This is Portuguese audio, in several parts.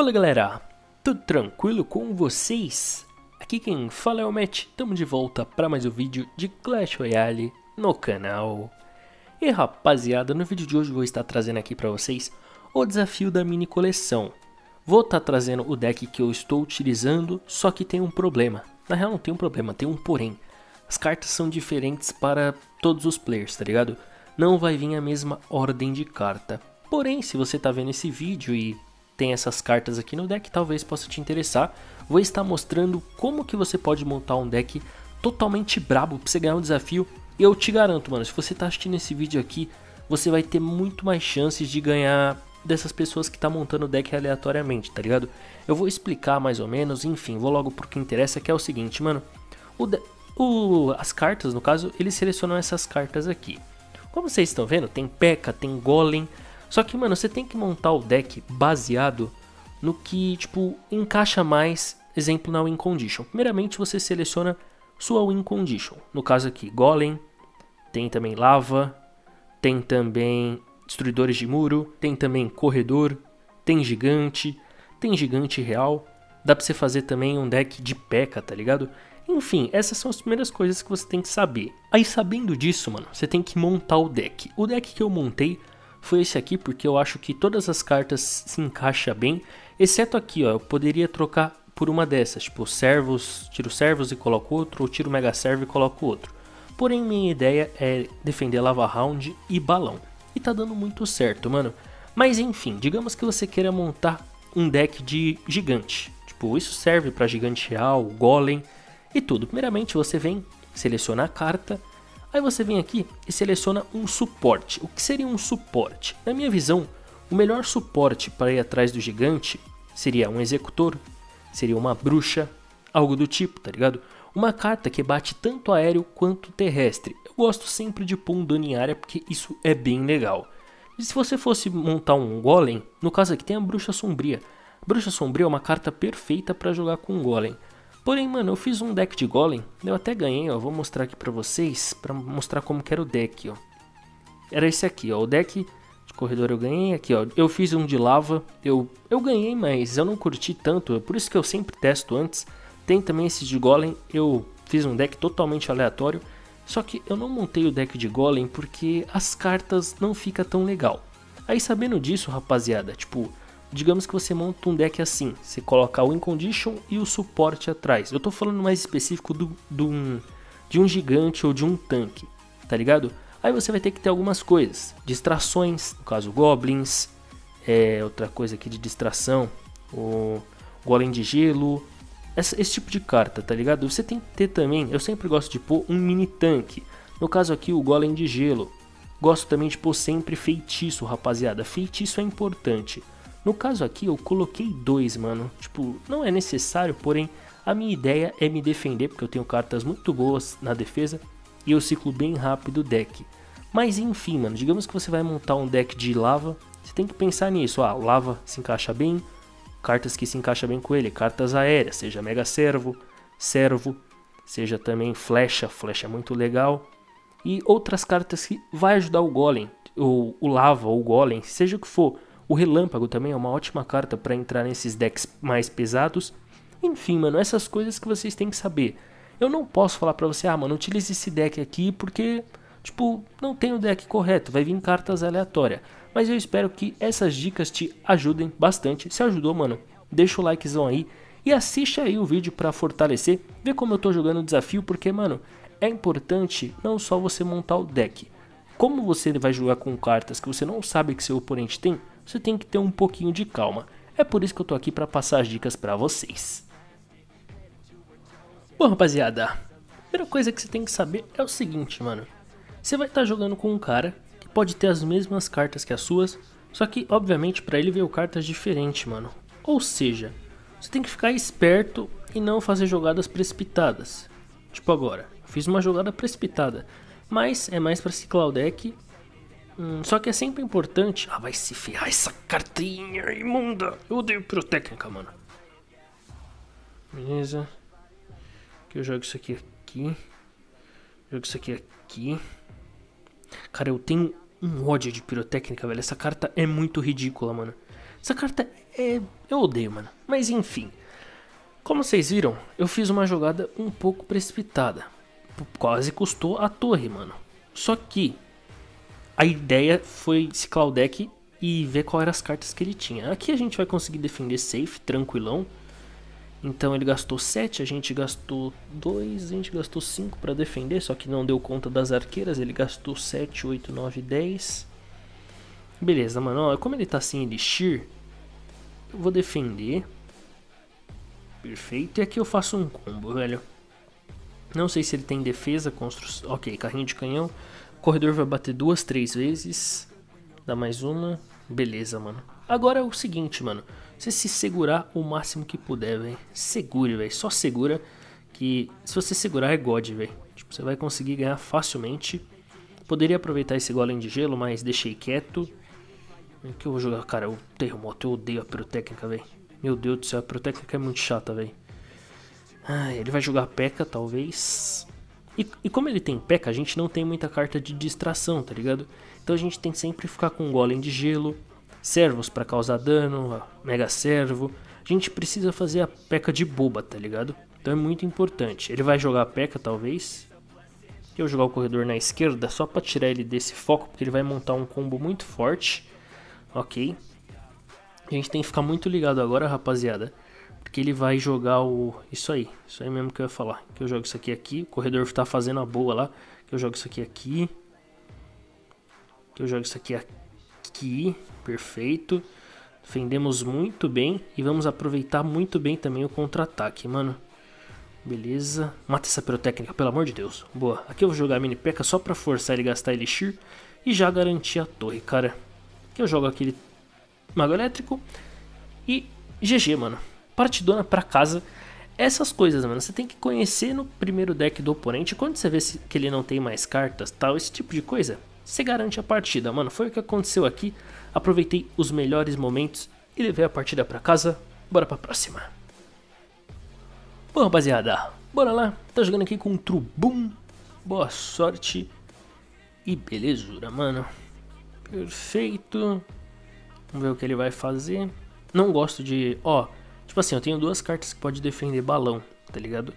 Fala galera, tudo tranquilo com vocês? Aqui quem fala é o Matt, estamos de volta para mais um vídeo de Clash Royale no canal. E rapaziada, no vídeo de hoje vou estar trazendo aqui para vocês o desafio da mini coleção. Vou estar trazendo o deck que eu estou utilizando, só que tem um problema. Na real não tem um problema, tem um porém. As cartas são diferentes para todos os players, tá ligado? Não vai vir a mesma ordem de carta. Porém, se você está vendo esse vídeo e tem essas cartas aqui no deck, talvez possa te interessar. Vou estar mostrando como que você pode montar um deck totalmente brabo para você ganhar um desafio. E eu te garanto, mano, se você está assistindo esse vídeo aqui, você vai ter muito mais chances de ganhar dessas pessoas que tá montando o deck aleatoriamente, tá ligado? Eu vou explicar mais ou menos, enfim, vou logo pro que interessa, que é o seguinte, mano. O, o as cartas, no caso, eles selecionam essas cartas aqui. Como vocês estão vendo, tem P.E.K.K.A, tem Golem, só que, mano, você tem que montar o deck baseado no que, tipo, encaixa mais, exemplo, na win condition. Primeiramente, você seleciona sua win condition. No caso aqui, Golem, tem também Lava, tem também Destruidores de Muro, tem também Corredor, tem Gigante, tem Gigante Real. Dá pra você fazer também um deck de P.E.K.K.A, tá ligado? Enfim, essas são as primeiras coisas que você tem que saber. Aí sabendo disso, mano, você tem que montar o deck. O deck que eu montei foi esse aqui, porque eu acho que todas as cartas se encaixam bem, exceto aqui, ó, eu poderia trocar por uma dessas, tipo servos, tiro servos e coloco outro, ou tiro mega servo e coloco outro. Porém, minha ideia é defender lava round e balão. E tá dando muito certo, mano. Mas enfim, digamos que você queira montar um deck de gigante. Tipo, isso serve para gigante real, golem e tudo. Primeiramente, você vem, seleciona a carta Aí você vem aqui e seleciona um suporte. O que seria um suporte? Na minha visão, o melhor suporte para ir atrás do gigante seria um executor, seria uma bruxa, algo do tipo, tá ligado? Uma carta que bate tanto aéreo quanto terrestre. Eu gosto sempre de pôr um dano em área porque isso é bem legal. E se você fosse montar um golem, no caso aqui tem a bruxa sombria. Bruxa sombria é uma carta perfeita para jogar com um golem. Porém, mano, eu fiz um deck de Golem, eu até ganhei, ó, vou mostrar aqui pra vocês, pra mostrar como que era o deck, ó. Era esse aqui, ó, o deck de corredor eu ganhei, aqui, ó, eu fiz um de lava, eu, eu ganhei, mas eu não curti tanto, por isso que eu sempre testo antes. Tem também esse de Golem, eu fiz um deck totalmente aleatório, só que eu não montei o deck de Golem porque as cartas não fica tão legal. Aí sabendo disso, rapaziada, tipo, Digamos que você monta um deck assim, você coloca o Incondition e o suporte atrás. Eu tô falando mais específico do, do um, de um gigante ou de um tanque, tá ligado? Aí você vai ter que ter algumas coisas, distrações, no caso goblins, é, outra coisa aqui de distração, o golem de gelo, esse, esse tipo de carta, tá ligado? Você tem que ter também, eu sempre gosto de pôr um mini tanque, no caso aqui o golem de gelo. Gosto também de pôr sempre feitiço, rapaziada, feitiço é importante. No caso aqui eu coloquei dois, mano. Tipo, não é necessário, porém a minha ideia é me defender porque eu tenho cartas muito boas na defesa e eu ciclo bem rápido o deck. Mas enfim, mano, digamos que você vai montar um deck de lava, você tem que pensar nisso. Ah, lava se encaixa bem, cartas que se encaixam bem com ele, cartas aéreas, seja Mega Servo, Servo, seja também Flecha, Flecha é muito legal. E outras cartas que vai ajudar o Golem, ou o Lava, ou o Golem, seja o que for o Relâmpago também é uma ótima carta para entrar nesses decks mais pesados. Enfim, mano, essas coisas que vocês têm que saber. Eu não posso falar pra você, ah, mano, utilize esse deck aqui porque, tipo, não tem o deck correto, vai vir cartas aleatórias. Mas eu espero que essas dicas te ajudem bastante. Se ajudou, mano, deixa o likezão aí e assiste aí o vídeo para fortalecer, ver como eu tô jogando o desafio, porque, mano, é importante não só você montar o deck. Como você vai jogar com cartas que você não sabe que seu oponente tem, você tem que ter um pouquinho de calma. É por isso que eu tô aqui para passar as dicas para vocês. Bom, rapaziada, a primeira coisa que você tem que saber é o seguinte, mano. Você vai estar tá jogando com um cara que pode ter as mesmas cartas que as suas, só que, obviamente, para ele veio cartas diferentes, mano. Ou seja, você tem que ficar esperto e não fazer jogadas precipitadas. Tipo agora, fiz uma jogada precipitada, mas é mais para ciclar o deck Hum, só que é sempre importante. Ah, vai se ferrar essa cartinha imunda. Eu odeio pirotécnica, mano. Beleza. Que eu jogo isso aqui aqui. Jogo isso aqui aqui. Cara, eu tenho um ódio de pirotécnica, velho. Essa carta é muito ridícula, mano. Essa carta é. Eu odeio, mano. Mas enfim. Como vocês viram, eu fiz uma jogada um pouco precipitada. Quase custou a torre, mano. Só que a ideia foi ciclar o deck e ver qual eram as cartas que ele tinha. Aqui a gente vai conseguir defender safe, tranquilão. Então ele gastou 7, a gente gastou 2, a gente gastou 5 para defender, só que não deu conta das arqueiras, ele gastou 7, 8, 9, 10. Beleza, mano, como ele tá sem elixir, eu vou defender. Perfeito, e aqui eu faço um combo, velho. Não sei se ele tem defesa, construção... Ok, carrinho de canhão. Corredor vai bater duas, três vezes. Dá mais uma. Beleza, mano. Agora é o seguinte, mano. Você se segurar o máximo que puder, velho. Segure, velho. Só segura que se você segurar é God, velho. Tipo, você vai conseguir ganhar facilmente. Poderia aproveitar esse golem de gelo, mas deixei quieto. O que eu vou jogar? Cara, o terremoto. Eu odeio a pirotécnica, velho. Meu Deus do céu, a pirotécnica é muito chata, velho. Ah, ele vai jogar P.E.K.K.A. talvez. E, e, como ele tem P.E.K.K.A, a gente não tem muita carta de distração, tá ligado? Então a gente tem que sempre ficar com golem de gelo, servos para causar dano, mega servo. A gente precisa fazer a P.E.K.K.A de boba, tá ligado? Então é muito importante. Ele vai jogar a P.E.K.K.A talvez. Eu jogar o corredor na esquerda só para tirar ele desse foco, porque ele vai montar um combo muito forte. Ok. A gente tem que ficar muito ligado agora, rapaziada. Porque ele vai jogar o... Isso aí. Isso aí mesmo que eu ia falar. Que eu jogo isso aqui aqui. O corredor tá fazendo a boa lá. Que eu jogo isso aqui aqui. Que eu jogo isso aqui aqui. Perfeito. Defendemos muito bem. E vamos aproveitar muito bem também o contra-ataque, mano. Beleza. Mata essa pirotécnica, pelo amor de Deus. Boa. Aqui eu vou jogar a mini peca só pra forçar ele a gastar elixir. E já garantir a torre, cara. Aqui eu jogo aquele mago elétrico. E GG, mano. Partidona pra casa. Essas coisas, mano, você tem que conhecer no primeiro deck do oponente. Quando você vê que ele não tem mais cartas, tal, esse tipo de coisa, você garante a partida, mano. Foi o que aconteceu aqui. Aproveitei os melhores momentos e levei a partida pra casa. Bora pra próxima. Bom, rapaziada, bora lá. Tá jogando aqui com o Trubum. Boa sorte. E belezura, mano. Perfeito. Vamos ver o que ele vai fazer. Não gosto de... Ó, tipo assim, eu tenho duas cartas que pode defender balão, tá ligado?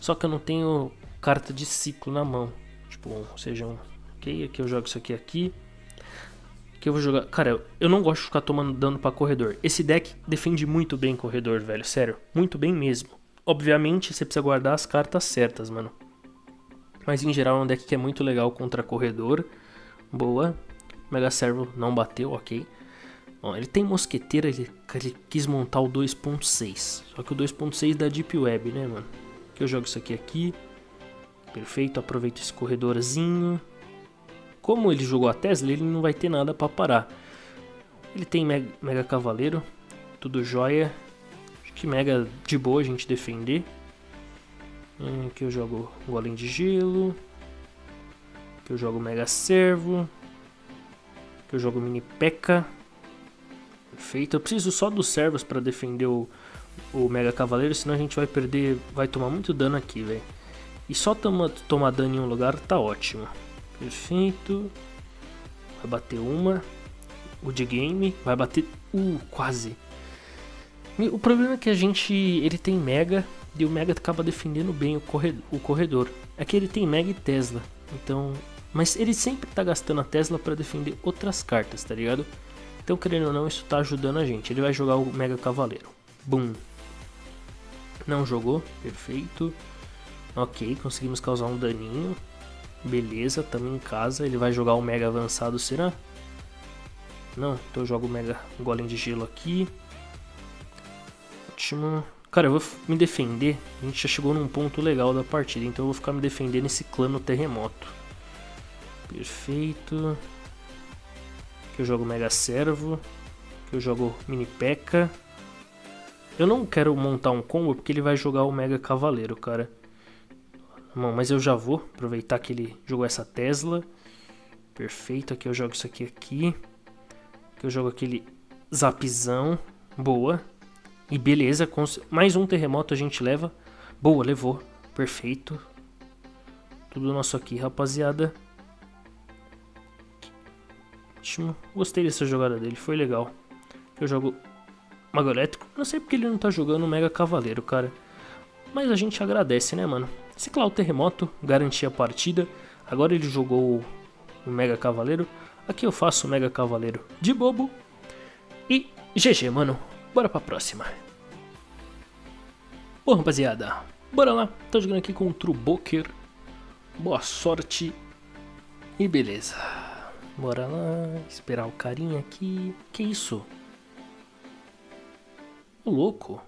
Só que eu não tenho carta de ciclo na mão. Tipo, seja um... Ok, aqui eu jogo isso aqui aqui que eu vou jogar. Cara, eu não gosto de ficar tomando dano para corredor. Esse deck defende muito bem corredor, velho. Sério, muito bem mesmo. Obviamente, você precisa guardar as cartas certas, mano. Mas em geral é um deck que é muito legal contra corredor. Boa. Mega Servo não bateu, ok. Ele tem mosqueteira, ele, ele quis montar o 2.6. Só que o 2.6 da Deep Web, né, mano? Que eu jogo isso aqui aqui. Perfeito, aproveito esse corredorzinho. Como ele jogou a Tesla, ele não vai ter nada para parar. Ele tem Mega, Mega Cavaleiro, tudo jóia. Acho que Mega de boa a gente defender. Hum, aqui eu jogo Golem de Gelo. Aqui eu jogo Mega Servo. Aqui eu jogo Mini P.E.K.K.A. Perfeito. Eu preciso só dos servos para defender o, o Mega Cavaleiro, senão a gente vai perder, vai tomar muito dano aqui, velho. E só toma, tomar dano em um lugar tá ótimo. Perfeito. Vai bater uma. O de game vai bater. Uh, quase. O problema é que a gente. Ele tem Mega e o Mega acaba defendendo bem o corredor, o corredor. É que ele tem Mega e Tesla. Então. Mas ele sempre tá gastando a Tesla para defender outras cartas, tá ligado? Então, querendo ou não, isso tá ajudando a gente. Ele vai jogar o Mega Cavaleiro. Boom. Não jogou. Perfeito. Ok, conseguimos causar um daninho. Beleza, estamos em casa. Ele vai jogar o Mega avançado, será? Não, então eu jogo o Mega Golem de Gelo aqui. Ótimo. Cara, eu vou me defender. A gente já chegou num ponto legal da partida, então eu vou ficar me defendendo nesse clã no terremoto. Perfeito. Aqui eu jogo Mega Servo. Aqui eu jogo Mini P.E.K.K.A. Eu não quero montar um combo porque ele vai jogar o Mega Cavaleiro, cara. Bom, mas eu já vou aproveitar que ele jogou essa Tesla. Perfeito, aqui eu jogo isso aqui aqui. Aqui eu jogo aquele zapzão. Boa. E beleza, mais um terremoto a gente leva. Boa, levou. Perfeito. Tudo nosso aqui, rapaziada. Ótimo. Gostei dessa jogada dele, foi legal. Eu jogo Mago Elétrico. Não sei porque ele não tá jogando Mega Cavaleiro, cara. Mas a gente agradece, né, mano? Ciclar o Terremoto, garantir a partida. Agora ele jogou o Mega Cavaleiro. Aqui eu faço o Mega Cavaleiro de bobo. E GG, mano. Bora pra próxima. Bom, rapaziada. Bora lá. Tô jogando aqui com o Truboker. Boa sorte. E beleza. Bora lá. Esperar o carinha aqui. Que isso? O louco.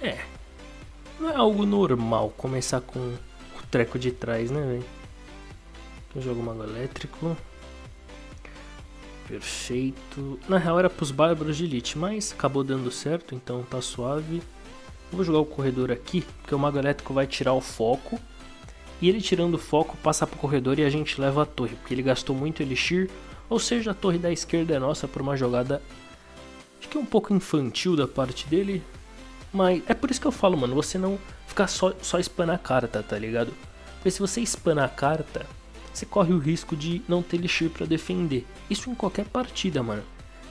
É. Não é algo normal começar com o treco de trás, né, velho? Jogo mago elétrico. Perfeito. Na real era pros bárbaros de elite, mas acabou dando certo, então tá suave. Vou jogar o corredor aqui, porque o mago elétrico vai tirar o foco. E ele tirando o foco passa pro corredor e a gente leva a torre, porque ele gastou muito elixir. Ou seja, a torre da esquerda é nossa por uma jogada acho que é um pouco infantil da parte dele. Mas é por isso que eu falo, mano, você não ficar só, só espanar a carta, tá ligado? Porque se você espanar a carta, você corre o risco de não ter elixir para defender. Isso em qualquer partida, mano.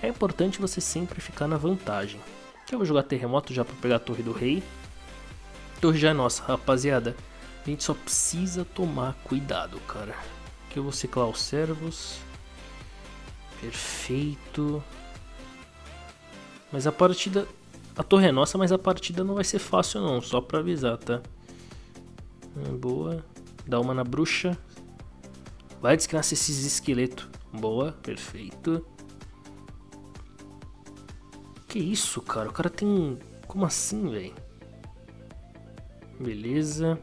É importante você sempre ficar na vantagem. Aqui eu vou jogar terremoto já para pegar a torre do rei. Torre já é nossa, rapaziada. A gente só precisa tomar cuidado, cara. Aqui eu vou ciclar os servos. Perfeito. Mas a partida... A torre é nossa, mas a partida não vai ser fácil não. Só pra avisar, tá? É, boa. Dá uma na bruxa. Vai descansar esses esqueletos. Boa, perfeito. Que isso, cara? O cara tem... Como assim, velho? Beleza.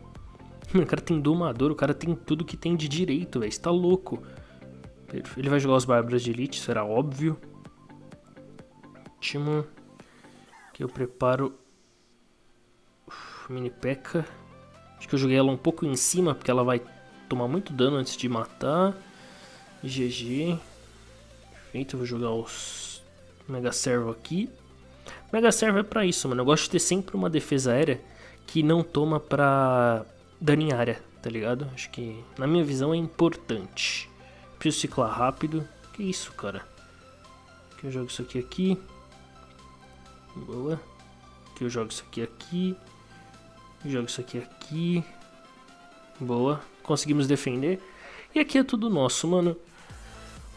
O cara tem domador, o cara tem tudo que tem de direito, velho. Você tá louco. Ele vai jogar os bárbaros de elite, era óbvio. Ótimo. Aqui eu preparo... Uf, mini P.E.K.K.A. Acho que eu joguei ela um pouco em cima, porque ela vai tomar muito dano antes de matar. GG. Perfeito, eu vou jogar os Mega Servo aqui. Mega Servo é pra isso, mano. Eu gosto de ter sempre uma defesa aérea que não toma pra dano em área, tá ligado? Acho que, na minha visão, é importante. Preciso ciclar rápido. Que isso, cara? Aqui eu jogo isso aqui aqui. Boa. Aqui eu jogo isso aqui aqui. Jogo isso aqui aqui. Boa. Conseguimos defender. E aqui é tudo nosso, mano.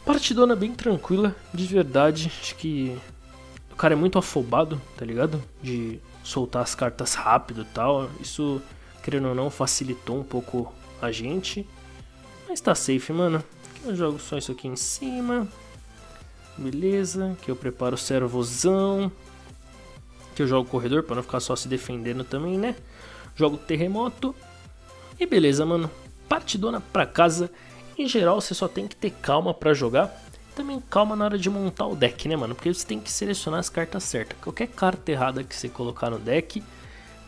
Partidona bem tranquila, de verdade. Acho que o cara é muito afobado, tá ligado? De soltar as cartas rápido e tal. Isso, querendo ou não, facilitou um pouco a gente. Mas tá safe, mano. Eu jogo só isso aqui em cima. Beleza. Que eu preparo o servozão. Que eu jogo o corredor para não ficar só se defendendo também, né? Jogo terremoto. E beleza, mano. Partidona pra casa. Em geral, você só tem que ter calma para jogar. Também calma na hora de montar o deck, né, mano? Porque você tem que selecionar as cartas certas. Qualquer carta errada que você colocar no deck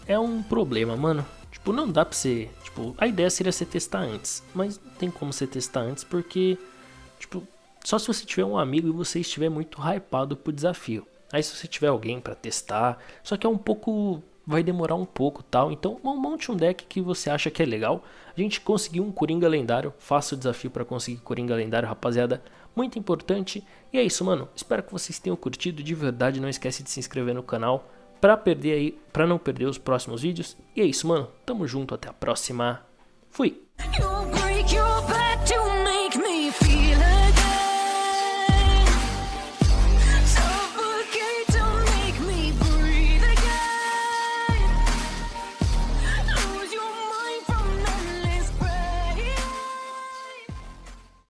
é um problema, mano. Tipo, não dá pra você... Tipo, a ideia seria você testar antes. Mas não tem como você testar antes porque... Tipo, só se você tiver um amigo e você estiver muito hypado pro desafio. Aí se você tiver alguém para testar, só que é um pouco vai demorar um pouco tal. Então monte um deck que você acha que é legal. A gente conseguiu um Coringa lendário. Faça o desafio para conseguir Coringa lendário, rapaziada. Muito importante. E é isso, mano. Espero que vocês tenham curtido de verdade. Não esquece de se inscrever no canal para perder aí, para não perder os próximos vídeos. E é isso, mano. Tamo junto, até a próxima. Fui.